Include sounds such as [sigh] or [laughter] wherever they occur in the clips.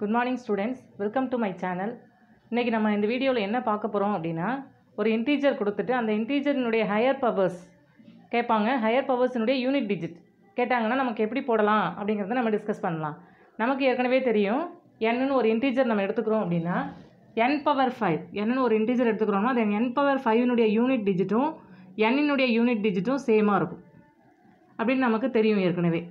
Good morning students welcome to my channel இன்றைக்கி நம்ம இந்த வீடியோவில் என்ன பார்க்க போகிறோம் அப்படின்னா ஒரு இன்டீஜர் கொடுத்துட்டு அந்த இன்டீஜரினுடைய ஹையர் பவர்ஸ் கேட்பாங்க. ஹையர் பவர்ஸினுடைய யூனிட் டிஜிட் கேட்டாங்கன்னா நமக்கு எப்படி போடலாம் அப்படிங்கிறத நம்ம டிஸ்கஸ் பண்ணலாம். நமக்கு ஏற்கனவே தெரியும் என்னன்னு ஒரு இன்டீஜர் நம்ம எடுத்துக்கிறோம் அப்படின்னா என் பவர் ஃபைவ் என்னன்னு ஒரு இன்டீஜர் எடுத்துக்கிறோம்னா அது என் பவர் ஃபைவ்னுடைய யூனிட் டிஜிட்டும் என்னினுடைய யூனிட் டிஜிட்டும் சேமாக இருக்கும். அப்படின்னு நமக்கு தெரியும் ஏற்கனவே.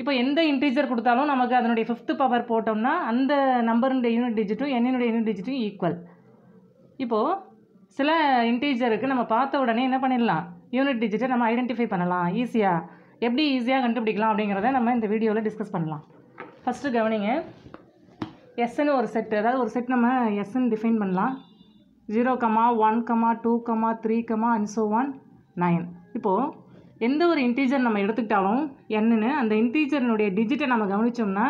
இப்போ எந்த இன்டீஜர் கொடுத்தாலும் நமக்கு அதனுடைய ஃபிஃப்த்து பவர் போட்டோம்னா அந்த நம்பருடைய யூனிட் டிஜிட்டும் என்னுடைய யூனிட் டிஜிட்டும் ஈக்குவல் இப்போது சில இன்டீஜருக்கு நம்ம பார்த்த உடனே என்ன பண்ணிடலாம்? யூனிட் டிஜிட்டை நம்ம ஐடென்டிஃபை பண்ணலாம். ஈஸியாக எப்படி ஈஸியாக கண்டுபிடிக்கலாம் அப்படிங்கிறத நம்ம இந்த வீடியோவில் டிஸ்கஸ் பண்ணலாம். ஃபஸ்ட்டு கவனிங்க. எஸ்ன்னு ஒரு செட் அதாவது ஒரு செட் நம்ம எஸ்ன்னு டிஃபைன் பண்ணலாம். Zero comma one comma two comma three comma and so on nine இப்போது எந்த ஒரு இன்டீஜர் நம்ம எடுத்துக்கிட்டாலும் என்னன்னு அந்த இன்டீஜர்னுடைய டிஜிட்டை நம்ம கவனித்தோம்னா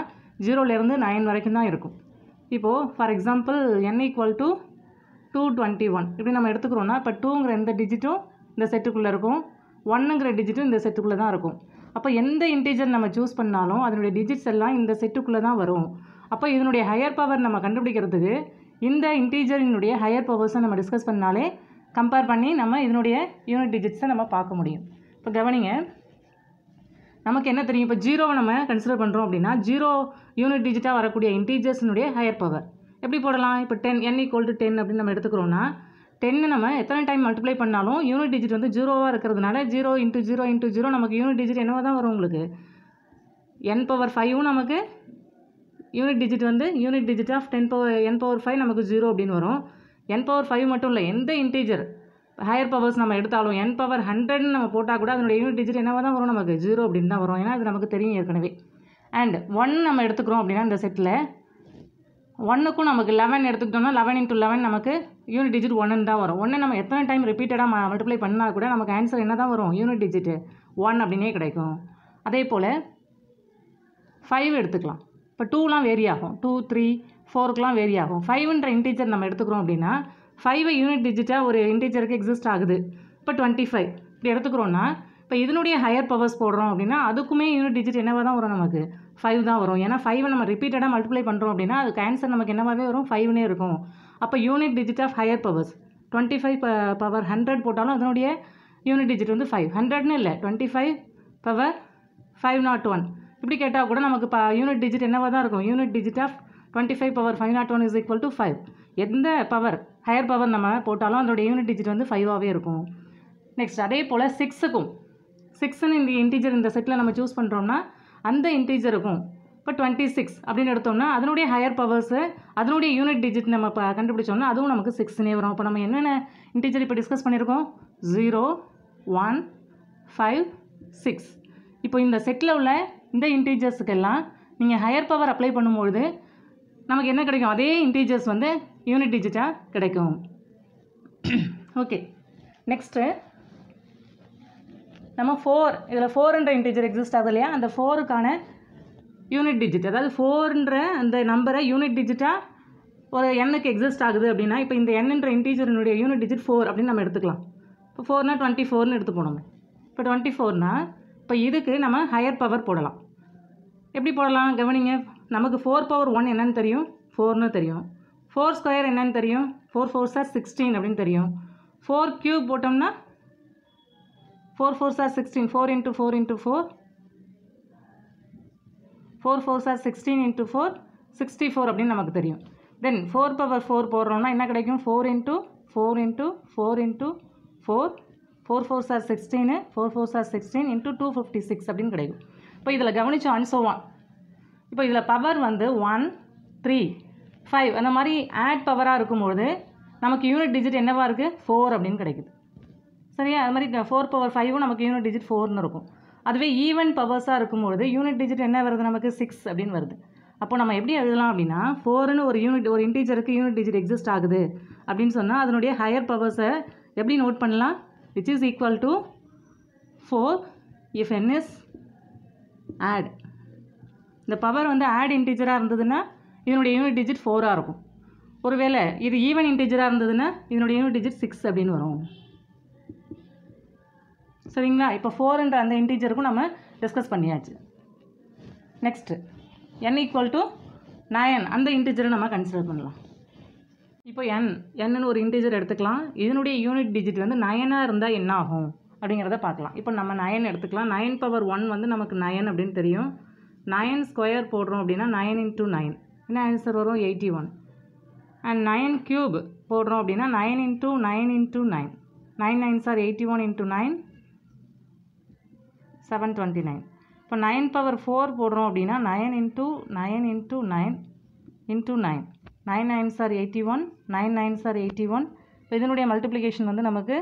ஜீரோலேருந்து நைன் வரைக்கும் தான் இருக்கும். இப்போது for example n equal to two twenty one இப்படி நம்ம எடுத்துக்கிறோன்னா இப்போ டூங்கிற எந்த டிஜிட்டும் இந்த செட்டுக்குள்ளே இருக்கும். ஒன்னுங்கிற டிஜிட்டும் இந்த செட்டுக்குள்ளே தான் இருக்கும். அப்போ எந்த இன்டீஜர் நம்ம சூஸ் பண்ணாலும் அதனுடைய டிஜிட்ஸ் எல்லாம் இந்த செட்டுக்குள்ளே தான் வரும். அப்போ இதனுடைய ஹையர் பவர் நம்ம கண்டுபிடிக்கிறதுக்கு இந்த இன்டீஜரினுடைய ஹையர் பவர்ஸை நம்ம டிஸ்கஸ் பண்ணாலே கம்பேர் பண்ணி நம்ம இதனுடைய யூனிட் டிஜிட்ஸை நம்ம பார்க்க முடியும். இப்போ கவனிங்க. நமக்கு என்ன தெரியும்? இப்போ ஜீரோவை நம்ம கன்சிடர் பண்ணுறோம் அப்படின்னா ஜீரோ யூனிட் டிஜிட்டாக வரக்கூடிய இன்டீஜர்ஸினுடைய ஹையர் பவர் எப்படி போடலாம்? இப்போ ten n equal to ten அப்படின்னு நம்ம எடுத்துக்கிறோம்னா டென்னு நம்ம எத்தனை டைம் மல்டிப்ளை பண்ணாலும் யூனிட் டிஜிட் வந்து ஜீரோவாக இருக்கிறதுனால zero into zero into zero நமக்கு யூனிட் டிஜிட் என்னவா தான் வரும் உங்களுக்கு? என் பவர் ஃபைவும் நமக்கு யூனிட் டிஜிட் வந்து unit digit of ten power n power five நமக்கு ஜீரோ அப்படின்னு வரும். என் பவர் ஃபைவ் மட்டும் இல்லை எந்த இன்டீஜர் ஹையர் பவர்ஸ் நம்ம எடுத்தாலும் என் பவர் ஹண்ட்ரட்னு நம்ம போட்டால் கூட அதனுடைய யூனிட் டிஜிட் என்னவாக தான் வரும் நமக்கு? ஜீரோ அப்படின்னு தான் வரும். ஏன்னா அது நமக்கு தெரியும் ஏற்கனவே. அண்ட் ஒன் நம்ம எடுத்துக்கிறோம் அப்படின்னா இந்த செட்டில் ஒன்றுக்கும் நமக்கு லெவன் எடுத்துக்கிட்டோம்னா லெவன் இன்ட்டு லெவன் நமக்கு யூனிட் டிஜிட் ஒன்னு தான் வரும். ஒன்று நம்ம எத்தனை டைம் ரிப்பீட்டடாக மல்டிப்ளை பண்ணால் கூட நமக்கு ஆன்சர் என்ன தான் வரும்? யூனிட் டிஜிட்டு ஒன் அப்படின்னே கிடைக்கும். அதே போல் ஃபைவ் எடுத்துக்கலாம். இப்போ டூலாம் வேரி ஆகும். டூ த்ரீ ஃபோருக்குலாம் வேரி ஆகும். ஃபைவ்ன்ற இன்டீஜர் நம்ம எடுத்துக்கிறோம் அப்படின்னா ஃபைவ் யூனிட் டிஜிட்டாக ஒரு இன்டீஜருக்கு எக்ஸிஸ்ட் ஆகுது. இப்போ டுவெண்ட்டி ஃபைவ் இப்படி எடுத்துக்கிறோன்னா இப்போ இதனுடைய ஹையர் பவர்ஸ் போடுறோம் அப்படின்னா அதுக்குமே யூனிட் டிஜிட் என்னவாக தான் வரும் நமக்கு? ஃபைவ் தான் வரும். ஏன்னா ஃபைவை நம்ம ரிப்பீட்டடாக மல்டிப்ளை பண்ணுறோம் அப்படின்னா அதுக்கு ஆன்சர் நமக்கு என்னவாகவே வரும்? ஃபைவ்னே இருக்கும். அப்போ unit digit of higher powers twenty five power hundred போட்டாலும் அதனுடைய யூனிட் டிஜிட் வந்து ஃபைவ் ஹண்ட்ரட்னு இல்லை. Twenty five power five nought one இப்படி கேட்டால் கூட நமக்கு இப்போ யூனிட் டிஜிட் என்னவாக தான் இருக்கும்? Unit digit of twenty five power five nought one is equal to five எந்த பவர் ஹையர் பவர் நம்ம போட்டாலும் அதோடைய யூனிட் டிஜிட் வந்து ஃபைவாகவே இருக்கும். நெக்ஸ்ட் அதே போல் சிக்ஸுக்கும் சிக்ஸ்னு இந்த இன்டீஜர் இந்த செட்டில் நம்ம சூஸ் பண்ணுறோம்னா அந்த இன்டீஜருக்கும் இப்போ டுவெண்ட்டி சிக்ஸ் அப்படின்னு எடுத்தோம்னா அதனுடைய ஹையர் பவர்ஸு அதனுடைய யூனிட் டிஜிட் நம்ம இப்போ கண்டுபிடிச்சோம்னா அதுவும் நமக்கு சிக்ஸ்னே வரும். இப்போ நம்ம என்னென்ன இன்டீஜர் இப்போ டிஸ்கஸ் பண்ணியிருக்கோம்? ஜீரோ ஒன் ஃபைவ் சிக்ஸ் இப்போ இந்த செட்டில் உள்ள இந்த இன்டீஜர்ஸுக்கெல்லாம் நீங்கள் ஹையர் பவர் அப்ளை பண்ணும்பொழுது நமக்கு என்ன கிடைக்கும்? அதே இன்டீஜர்ஸ் வந்து யூனிட் டிஜிட்டாக கிடைக்கும். ஓகே நெக்ஸ்ட்டு நம்ம ஃபோர் இதில் ஃபோர்ன்ற இன்டீஜர் எக்ஸிஸ்ட் ஆகுது இல்லையா? அந்த ஃபோருக்கான யூனிட் டிஜிட் அதாவது ஃபோர்ன்ற அந்த நம்பரை யூனிட் டிஜிட்டாக ஒரு எண்ணுக்கு எக்ஸிஸ்ட் ஆகுது அப்படின்னா இப்போ இந்த எண்ணுன்ற இன்டீஜரினுடைய யூனிட் டிஜிட் ஃபோர் அப்படின்னு நம்ம எடுத்துக்கலாம். இப்போ ஃபோர்னா டுவெண்ட்டி ஃபோர்னு எடுத்து போனோம் இப்போ டுவெண்ட்டி ஃபோர்னா இப்போ இதுக்கு நம்ம ஹையர் பவர் போடலாம். எப்படி போடலாம்? கவனிங்க. நமக்கு ஃபோர் பவர் ஒன் என்னன்னு தெரியும். ஃபோர்னு தெரியும். ஃபோர் ஸ்கொயர் என்னன்னு தெரியும். ஃபோர் ஃபோர் சார் சிக்ஸ்டீன் அப்படின்னு தெரியும். ஃபோர் க்யூப் போட்டோம்னா four four are sixteen four into four into four four four are sixteen into four sixty four அப்படின்னு நமக்கு தெரியும். தென் ஃபோர் பவர் ஃபோர் போடுறோம்னா என்ன கிடைக்கும்? Four into four into four into four four four are sixteen four four are sixteen into two fifty six அப்படின்னு கிடைக்கும். இப்போ இதில் கவனிச்சோம் அன்சோ ஒன் இப்போ இதில் பவர் வந்து ஒன் த்ரீ ஃபைவ் அந்த மாதிரி ஆட் பவராக இருக்கும்பொழுது நமக்கு யூனிட் டிஜிட் என்னவாக இருக்குது ஃபோர் அப்படின்னு கிடைக்குது. சரியா? அது மாதிரி ஃபோர் பவர் ஃபைவும் நமக்கு யூனிட் டிஜிட் ஃபோர்னு இருக்கும். அதுவே ஈவன் பவர்ஸாக இருக்கும்பொழுது யூனிட் டிஜிட் என்ன வருது நமக்கு? சிக்ஸ் அப்படின்னு வருது. அப்போ நம்ம எப்படி எழுதலாம் அப்படின்னா ஃபோர்னு ஒரு யூனிட் ஒரு இன்டீஜருக்கு யூனிட் டிஜிட் எக்ஸிஸ்ட் ஆகுது அப்படின்னு சொன்னால் அதனுடைய ஹையர் பவர்ஸை எப்படி நோட் பண்ணலாம்? Which is equal to four if n is odd இந்த பவர் வந்து ஆட் இன்டீஜராக இருந்ததுன்னா இதனுடைய யூனிட் டிஜிட் ஃபோராக இருக்கும். ஒருவேளை இது ஈவன் இன்டீஜராக இருந்ததுன்னா இதனுடைய யூனிட் டிஜிட் சிக்ஸ் அப்படின்னு வரும். சரிங்களா? இப்போ ஃபோர்ன்ற அந்த இன்டீஜருக்கும் நம்ம டிஸ்கஸ் பண்ணியாச்சு. Next n equal to nine அந்த இன்டிஜரை நம்ம கன்சிடர் பண்ணலாம். இப்போ என் என்னன்னு ஒரு இன்டிஜர் எடுத்துக்கலாம். இதனுடைய யூனிட் டிஜிட் வந்து நயனாக இருந்தால் என்ன ஆகும்? அப்படிங்கிறத பார்க்கலாம். இப்போ நம்ம நயன் எடுத்துக்கலாம். நயன் பவர் ஒன் வந்து நமக்கு நயன் அப்படின்னு தெரியும். நயன் ஸ்கொயர் போடுறோம் அப்படின்னா நயன் இன்ட்டு நயன் என்ன ஆன்சர் வரும்? Eighty one and nine cube போடுறோம் அப்படின்னா nine into nine into nine nine nine are eighty one into nine seven twenty nine இப்போ நைன் பவர் ஃபோர் போடுறோம் அப்படின்னா nine into nine into nine into nine nine nine are eighty one nine nine are eighty one இப்போ இதனுடைய multiplication வந்து நமக்கு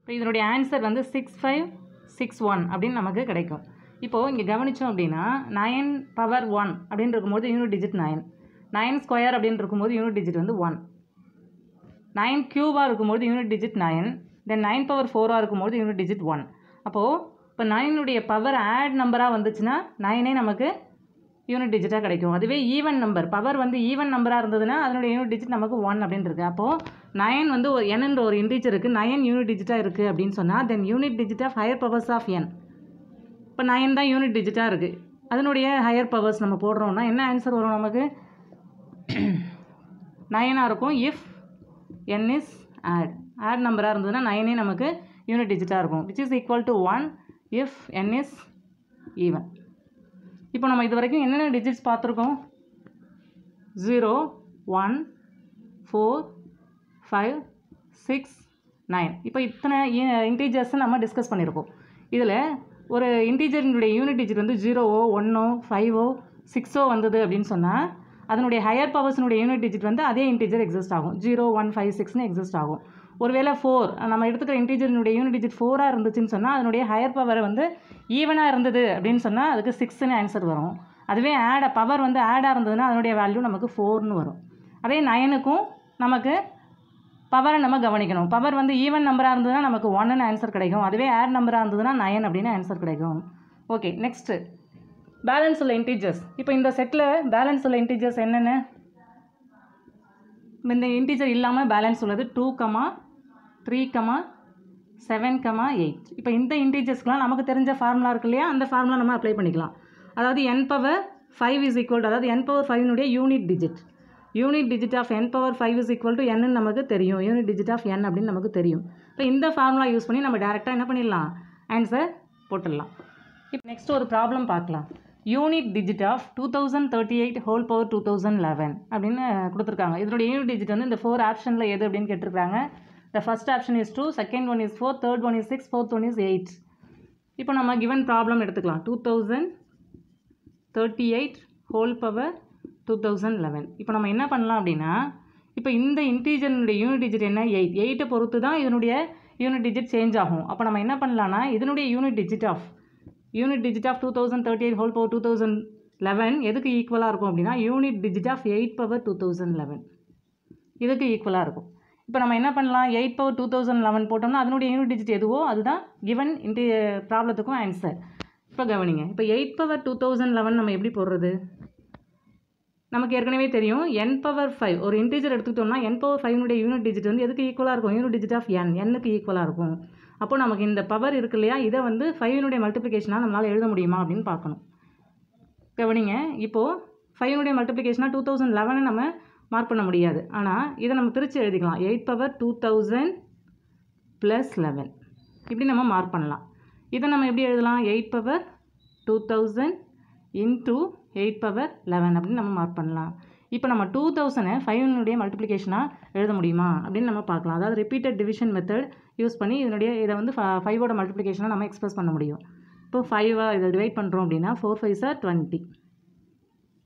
இப்போ இதனுடைய answer வந்து சிக்ஸ் ஃபைவ் சிக்ஸ் ஒன் அப்படின்னு நமக்கு கிடைக்கும். இப்போது இங்கே கவனித்தோம் அப்படின்னா நைன் பவர் ஒன் அப்படின்னு இருக்கும்போது unit digit nine nine square அப்படின்னு இருக்கும்போது யூனிட் டிஜிட் வந்து ஒன் நைன் க்யூவாக இருக்கும்போது unit digit nine then nine power ஃபோராக இருக்கும்போது யூனிட் டிஜிட் ஒன் அப்போது இப்போ நைனுடைய பவர் ஆட் நம்பராக வந்துச்சுன்னா நைனே நமக்கு யூனிட் டிஜிட்டாக கிடைக்கும். அதுவே ஈவன் நம்பர் பவர் வந்து ஈவன் நம்பராக இருந்ததுன்னா அதனுடைய யூனிட் டிஜிட் நமக்கு ஒன் அப்படின்னு இருக்குது அப்போது நைன் வந்து ஒரு என்ன்ற ஒரு இன்டீஜருக்கு நைன் யூனிட் டிஜிட்டாக இருக்குது அப்படின்னு சொன்னால் then unit digit of higher powers of n இப்போ நைன் தான் யூனிட் டிஜிட்டாக இருக்குது அதனுடைய ஹையர் பவர்ஸ் நம்ம போடுறோம்னா என்ன ஆன்சர் வரும் நமக்கு? [clears throat] நைனாக இருக்கும். If n is odd odd நம்பராக இருந்ததுன்னா நைனே நமக்கு யூனிட் டிஜிட்டாக இருக்கும். Which is equal to one if n is even இப்போ நம்ம இது வரைக்கும் என்னென்ன டிஜிட்ஸ் பார்த்துருக்கோம்? Zero one four five six nine இப்போ இத்தனை இன்டீஜர்ஸை நம்ம டிஸ்கஸ் பண்ணியிருக்கோம். இதில் ஒரு இன்டீஜரினுடைய யூனிட் டிஜிட் வந்து ஜீரோவோ ஒன்னோ ஃபைவோ சிக்ஸோ வந்தது அப்படின்னு சொன்னால் அதனுடைய ஹையர் பவர்ஸினுடைய யூனிட் டிஜிட் வந்து அதே இன்டீஜர் எக்ஸிஸ்ட் ஆகும். ஜீரோ ஒன் ஃபைவ் சிக்ஸ்னு எக்ஸிஸ்ட் ஆகும். ஒருவேளை ஃபோர் நம்ம எடுத்துக்கிற இன்டீஜரினுடைய யூனிட் டிஜிட் ஃபோராக இருந்துச்சுன்னு சொன்னால் அதனுடைய ஹையர் பவர் வந்து ஈவனாக இருந்தது அப்படின்னு சொன்னால் அதுக்கு சிக்ஸ்னு ஆன்சர் வரும். அதுவே ஆட பவர் வந்து ஆடாக இருந்ததுன்னா அதனுடைய வேல்யூ நமக்கு ஃபோர்னு வரும். அதே நயனுக்கும் நமக்கு பவரை நம்ம கவனிக்கணும். பவர் வந்து ஈவன் நம்பராக இருந்ததுன்னா நமக்கு ஒன்னு ஆன்சர் கிடைக்கும். அதுவே ஏர் நம்பராக இருந்ததுன்னா நயன் அப்படின்னு ஆன்சர் கிடைக்கும். ஓகே நெக்ஸ்ட்டு பேலன்ஸ் உள்ள இன்டீஜர்ஸ் இப்போ இந்த செட்டில் பேலன்ஸ் உள்ள இன்டீஜர்ஸ் என்னென்ன? இந்த இன்டீஜர் இல்லாமல் பேலன்ஸ் உள்ளது two comma three comma seven comma eight இப்போ இந்த இன்டீஜர்ஸ்க்குலாம் நமக்கு தெரிஞ்ச ஃபார்முலா இருக்கு இல்லையா? அந்த ஃபார்முலா நம்ம அப்ளை பண்ணிக்கலாம். அதாவது n power five is equal அதாவது n power ஃபைவ்னுடைய unit digit unit digit of n power five is equal to என்னு நமக்கு தெரியும். யூனிட் டிஜிட் ஆஃப் என் அப்படின்னு நமக்கு தெரியும். இப்போ இந்த ஃபார்முலா யூஸ் பண்ணி நம்ம டேரெக்டாக என்ன பண்ணிடலாம்? ஆன்சர் போட்டுடலாம். இப்போ நெக்ஸ்ட் ஒரு ப்ராப்ளம் பார்க்கலாம். Unit digit of two thousand thirty eight whole power two thousand eleven அப்படின்னு கொடுத்துருக்காங்க. இதனுடைய யூனிட் டிஜிட் வந்து இந்த ஃபோர் ஆப்ஷனில் எது அப்படின்னு கேட்டிருக்காங்க the first option is two second one is four third one is six fourth one is eight இப்போ நம்ம கிவன் ப்ராப்ளம் எடுத்துக்கலாம். Two thousand thirty eight whole power two thousand eleven இப்போ நம்ம என்ன பண்ணலாம் அப்படின்னா இப்போ இந்த இன்டீஜனுடைய யூனிட் டிஜிட் என்ன? எயிட் எயிட்டை பொறுத்து தான் இதனுடைய யூனிட் டிஜிட் சேஞ்ச் ஆகும். அப்போ நம்ம என்ன பண்ணலான்னா இதனுடைய unit digit of unit digit of two thousand thirty eight whole power two thousand eleven எதுக்கு ஈக்குவலாக இருக்கும் அப்படின்னா unit digit of eight power two thousand eleven இதுக்கு ஈக்குவலாக இருக்கும். இப்போ நம்ம என்ன பண்ணலாம்? Eight power two thousand eleven போட்டோம்னா அதனுடைய யூனிட் டிஜிட் எதுவோ அதுதான் கிவன் இன்டி ப்ராப்ளத்துக்கும் ஆன்சர் இப்போ கவனிங்க இப்போ eight power two thousand eleven நம்ம எப்படி போடுறது? நமக்கு ஏற்கனவே தெரியும். என் பவர் ஃபைவ் ஒரு இன்டீஜர் எடுத்துக்கிட்டோம்னா என் பவர் ஃபைவ்னுடைய யூனிட் டிஜிட் வந்து எதுக்கு ஈக்குவலாக இருக்கும்? யூனிட் டிஜிட் ஆஃப் என் என்னுக்கு ஈக்குவலாக இருக்கும். அப்போ நமக்கு இந்த பவர் இருக்கு இல்லையா? இதை வந்து ஃபைவ்னுடைய மல்டிப்ளிகேஷனாக நம்மளால் எழுத முடியுமா அப்படின்னு பார்க்கணும். கவனிங்க இப்போது ஃபைவ்னுடைய மல்டிப்ளிகேஷனாக டூ தௌசண்ட் லெவனை நம்ம மார்க் பண்ண முடியாது. ஆனால் இதை நம்ம பிரித்து எழுதிக்கலாம். Eight power two thousand plus eleven இப்படி நம்ம மார்க் பண்ணலாம். இதை நம்ம எப்படி எழுதலாம்? Eight power two thousand into eight power eleven அப்படின்னு நம்ம மார்க் பண்ணலாம். இப்போ நம்ம டூ தௌசண்டை ஃபைவ்னுடைய மல்டிப்ளிகேஷனாக எழுத முடியுமா? அப்படின்னு நம்ம பார்க்கலாம். அதாவது ரிப்பீட்டட் டிவிஷன் மெத்தட் யூஸ் பண்ணி இதனுடைய இதை வந்து ஃபைவோட மல்டிப்ளிகேஷனாக நம்ம எக்ஸ்பிரஸ் பண்ண முடியும். இப்போ ஃபைவாக இதை டிவைட் பண்ணுறோம் அப்படின்னா four five are twenty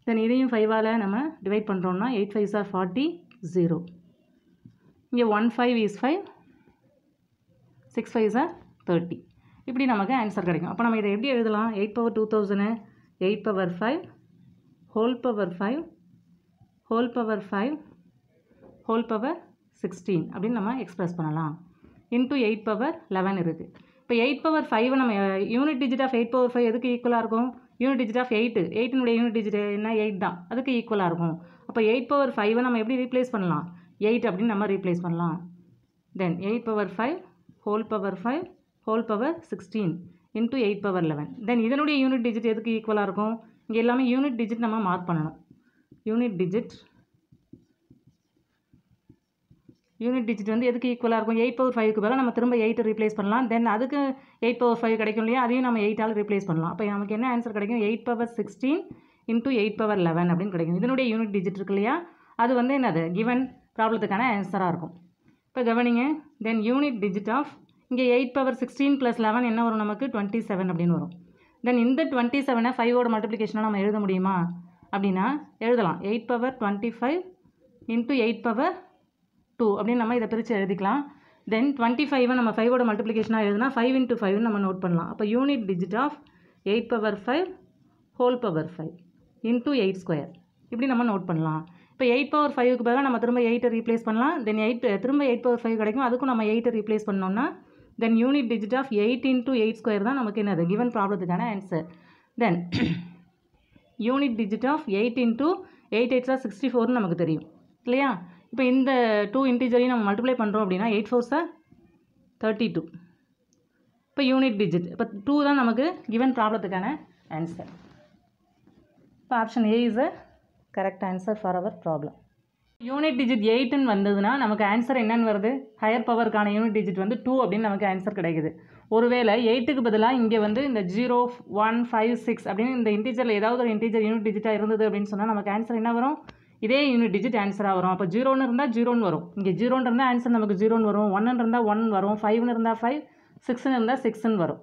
then இதையும் ஃபைவால் நம்ம டிவைட் பண்ணுறோம்னா eight five are forty zero இங்கே one five is five six five are thirty இப்படி நமக்கு ஆன்சர் கிடைக்கும். அப்போ நம்ம இதை எப்படி எழுதலாம்? Eight power two thousand eight power five whole power five whole power five whole power sixteen அப்படின்னு நம்ம எக்ஸ்பிரஸ் பண்ணலாம். இன்ட்டு எயிட் பவர் லெவன் இருக்குது இப்போ எயிட் பவர் ஃபைவ் நம்ம unit digit of eight power five எதுக்கு ஈக்குவலாக இருக்கும்? யூனிட் டிஜிட் ஆஃப் எயிட்டு எயிட்டினுடைய யூனிட் டிஜிட் என்ன? எயிட் தான். அதுக்கு ஈக்குவலாக இருக்கும். அப்போ எயிட் பவர் ஃபைவை நம்ம எப்படி ரீப்ளேஸ் பண்ணலாம்? எயிட் அப்படின்னு நம்ம ரீப்ளேஸ் பண்ணலாம். Then eight power five whole power five whole power sixteen into eight power eleven then இதனுடைய யூனிட் டிஜிட் எதுக்கு ஈக்குவலாக இருக்கும்? இங்கே எல்லாமே யூனிட் டிஜிட் நம்ம மார்க் பண்ணணும். யூனிட் டிஜிட் யூனிட் டிஜிட் வந்து எதுக்கு ஈக்குவலாக இருக்கும்? எயிட் பவர் ஃபைவ்க்கு பதிலாக நம்ம திரும்ப எயிட்டை ரீப்ளேஸ் பண்ணலாம். தென் அதுக்கு எயிட் பவர் ஃபைவ் கிடைக்கும் இல்லையா? அதையும் நம்ம எயிட்டால் ரீப்ளேஸ் பண்ணலாம். அப்போ நமக்கு என்ன ஆன்சர் கிடைக்கும்? Eight power sixteen into eight power eleven அப்படின்னு கிடைக்கும். இதனுடைய யூனிட் டிஜிட் இருக்கு இல்லையா? அது வந்து என்னது? கிவன் ப்ராப்ளத்துக்கான ஆன்சராக இருக்கும். இப்போ கவனிங்க. தென் யூனிட் டிஜிட் ஆஃப் இங்கே eight power sixteen plus eleven என்ன வரும் நமக்கு? டுவெண்ட்டி செவன் அப்படின்னு வரும். தென் இந்த டுவெண்ட்டி செவனை ஃபைவோட மல்டிப்ளிகேஷனாக நம்ம எழுத முடியுமா? அப்படின்னா எழுதலாம். Eight power twenty five into eight power two அப்படின்னு நம்ம இதை பிரித்து எழுதிக்கலாம். தென் டுவெண்ட்டி ஃபைவை நம்ம ஃபைவோட மல்டிப்ளிகேஷனாக எழுதுனா ஃபைவ் இன்ட்டு ஃபைவ்னு நம்ம நோட் பண்ணலாம். அப்போ unit digit of eight power five whole power five into eight square இப்படி நம்ம நோட் பண்ணலாம். இப்போ எயிட் பவர் ஃபைவ்க்கு பதிலாக நம்ம திரும்ப எயிட்டை ரீப்ளேஸ் பண்ணலாம். தென் எயிட் திரும்ப எயிட் பவர் ஃபைவ் கிடைக்கும். அதுக்கும் நம்ம எயிட்டை ரீப்ளேஸ் பண்ணோம்னா then unit digit of eight into eight square தான் நமக்கு என்னது? Given ப்ராப்ளத்துக்கான answer then unit digit of eight into eight எயிட்ஸாக sixty ஃபோர்னு நமக்கு தெரியும். இல்லையா? இப்போ இந்த டூ இன்டிஜரையும் நம்ம மல்டிப்ளை பண்ணுறோம் அப்படின்னா eight four sir thirty two இப்போ யூனிட் டிஜிட் இப்போ டூ தான் நமக்கு கிவன் ப்ராப்ளத்துக்கான ஆன்சர் இப்போ option A is a correct answer for our problem unit digit எயிட்டுன்னு வந்ததுன்னா நமக்கு ஆன்சர் என்னன்னு வருது? ஹையர் பவருக்கான யூனிட் டிஜிட் வந்து டூ அப்படின்னு நமக்கு ஆன்சர் கிடைக்குது. ஒருவேளை எயிட்டுக்கு பதிலாக இங்கே வந்து இந்த ஜீரோ ஒன் ஃபைவ் சிக்ஸ் அப்படின்னு இந்த இன்டீஜரில் ஏதாவது ஒரு இன்டீஜர் யூனிட் டிஜிட்டாக இருந்தது அப்படின்னு சொன்னால் நமக்கு ஆன்சர் என்ன வரும்? இதே யூனிட் டிஜிட் ஆன்சராக வரும். அப்போ ஜீரோன்னு இருந்தால் ஜீரோன்னு வரும். இங்கே ஜீரோன்னு இருந்தால் ஆன்சர் நமக்கு ஜீரோன்னு வரும். ஒன்னு இருந்தால் ஒன் வரும். ஃபைவ்னு இருந்தால் ஃபைவ் சிக்ஸ்னு இருந்தால் சிக்ஸ்னு வரும்.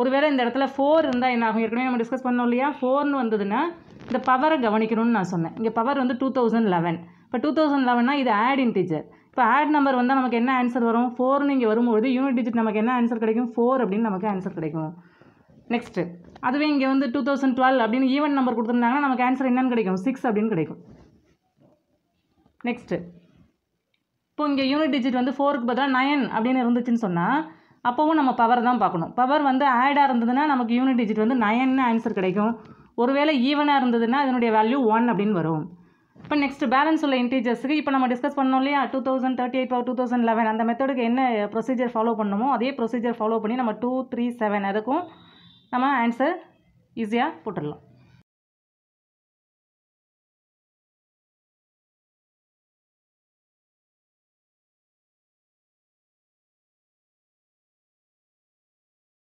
ஒருவேளை இந்த இடத்துல ஃபோர் இருந்தால் என்ன ஆகும்? ஏற்கனவே நம்ம டிஸ்கஸ் பண்ணோம் இல்லையா? ஃபோர்னு வந்ததுன்னா இந்த பவரை கவனிக்கணும்னு நான் சொன்னேன். இங்கே பவர் வந்து டூ தௌசண்ட் லெவன் இப்போ டூ தௌசண்ட் லெவன்னா இது ஆட் இன்டிஜர் இப்போ ஆட் நம்பர் வந்தால் நமக்கு என்ன ஆன்சர் வரும்? ஃபோர்னு இங்கே வரும்போது யூனிட் டிஜிட் நமக்கு என்ன ஆன்சர் கிடைக்கும்? ஃபோர் அப்படின்னு நமக்கு ஆன்சர் கிடைக்கும். நெக்ஸ்ட்டு அதுவே இங்கே வந்து டூ தௌசண்ட் டுவெல் அப்படின்னு ஈவன் நம்பர் கொடுத்துருந்தாங்கன்னா நமக்கு ஆன்சர் என்னன்னு கிடைக்கும்? சிக்ஸ் அப்படின்னு கிடைக்கும். நெக்ஸ்ட்டு இப்போ இங்கே யூனிட் டிஜிட் வந்து ஃபோருக்கு பதிலாக நயன் அப்படின்னு இருந்துச்சுன்னு சொன்னால் அப்போவும் நம்ம பவர் தான் பார்க்கணும். பவர் வந்து ஆடாக இருந்ததுன்னா நமக்கு யூனிட் டிஜிட் வந்து நயன்னு ஆன்சர் கிடைக்கும். ஒருவேளை ஈவனாக இருந்ததுன்னா அதனுடைய வேல்யூ ஒன் அப்படின்னு வரும். இப்போ நெக்ஸ்ட் பேலன்ஸ் உள்ள இன்டீஜர்ஸுக்கு இப்போ நம்ம டிஸ்கஸ் பண்ணோம் இல்லையா two thousand thirty eight two thousand eleven அந்த மெத்தடுக்கு என்ன ப்ரொசீஜர் ஃபாலோ பண்ணணுமோ அதே ப்ரொசீஜர் ஃபாலோ பண்ணி நம்ம டூ த்ரீ செவன் அதுக்கும் நம்ம ஆன்சர் ஈஸியாக போட்டுடலாம்.